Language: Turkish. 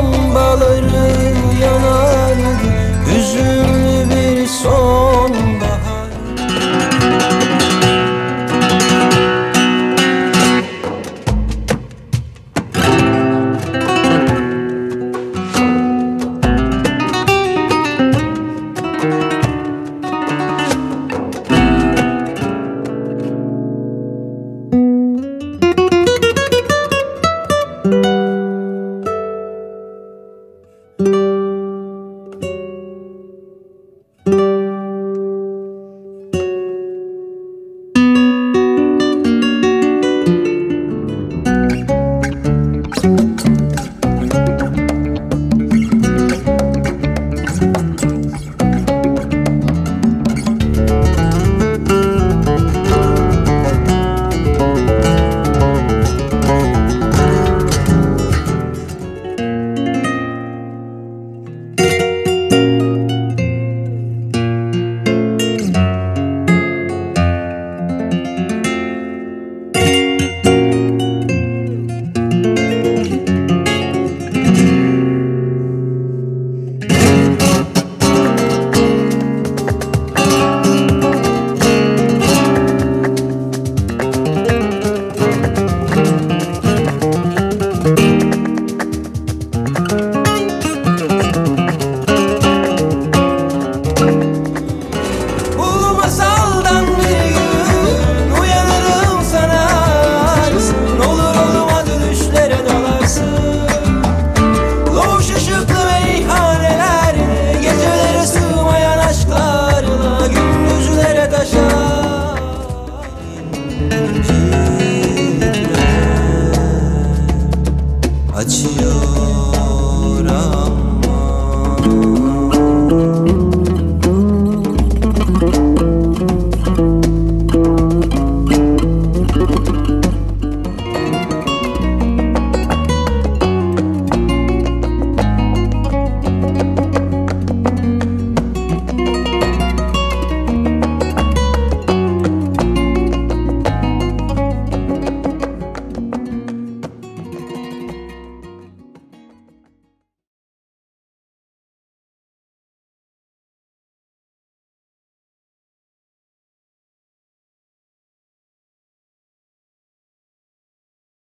lambaların yanardı Hüzünlü